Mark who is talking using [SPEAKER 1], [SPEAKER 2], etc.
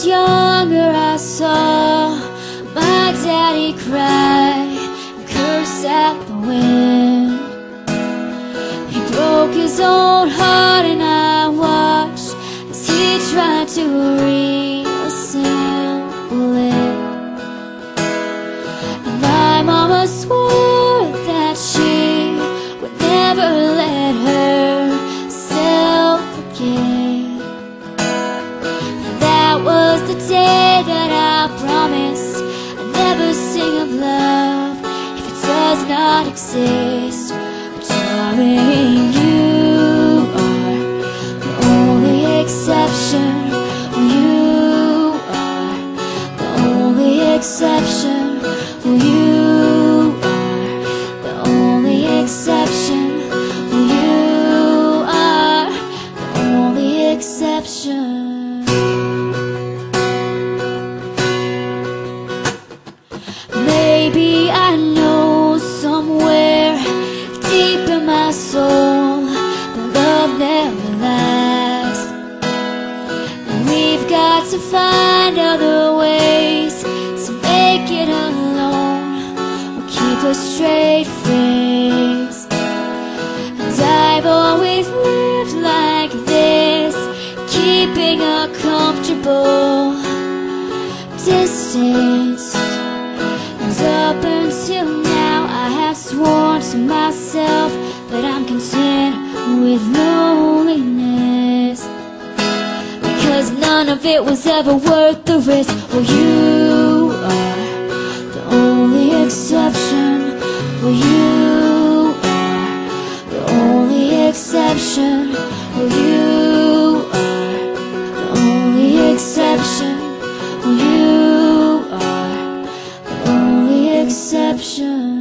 [SPEAKER 1] was younger, I saw my daddy cry and curse at the wind. He broke his own heart, and I watched as he tried to reassemble was the day that I promised I'd never sing of love if it does not exist. But darling, you are the only exception. To find other ways to make it alone or keep a straight face. And I've always lived like this, keeping a comfortable distance. And up until now, I have sworn to myself none of it was ever worth the risk. Well, you are the only exception. Well, you are the only exception. Well, you are the only exception. Well, you are the only exception.